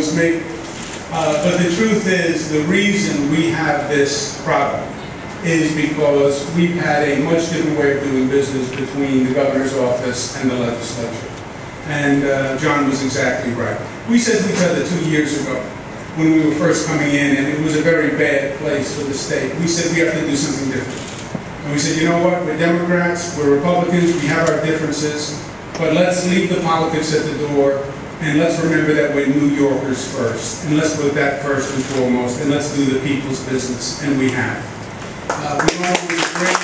Uh, But the truth is, the reason we have this problem is because we've had a much different way of doing business between the governor's office and the legislature. And uh, John was exactly right. We said to each other two years ago, when we were first coming in, and it was a very bad place for the state, we said we have to do something different. And we said, you know what, we're Democrats, we're Republicans, we have our differences, but let's leave the politics at the door, and let's remember that we're New Yorkers first, and let's put that first and foremost, and let's do the people's business, and we have. Uh, we don't always agree.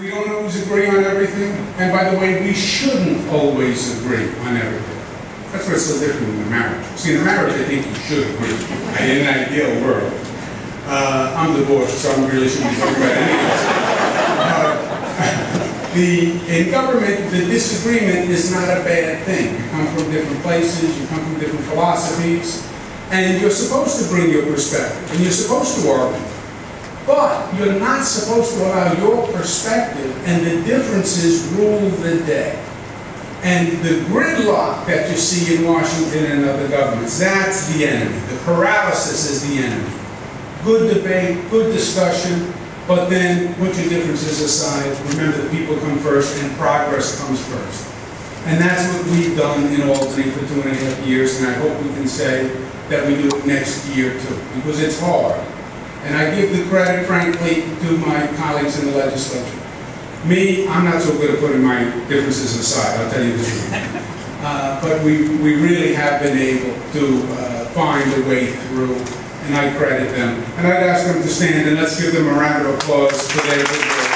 We don't always agree on everything, and by the way, we shouldn't always agree on everything. That's what's so different in a marriage. See, in a marriage, I think you should agree, in an ideal world. Uh, I'm divorced, so I really shouldn't be talking about any of this. Uh, The, in government, the disagreement is not a bad thing. You come from different places, you come from different philosophies, and you're supposed to bring your perspective, and you're supposed to argue. But you're not supposed to allow your perspective and the differences rule the day. And the gridlock that you see in Washington and other governments, that's the enemy. The paralysis is the enemy. Good debate, good discussion, but then put your differences aside. Remember the people come first and progress comes first. And that's what we've done in Albany for two and a half years, and I hope we can say that we do it next year too, because it's hard. And I give the credit, frankly, to my colleagues in the legislature. Me, I'm not so good at putting my differences aside, I'll tell you the truth. Uh, But we, we really have been able to uh, find a way through, and I credit them. And I'd ask them to stand, and let's give them a round of applause for their good work.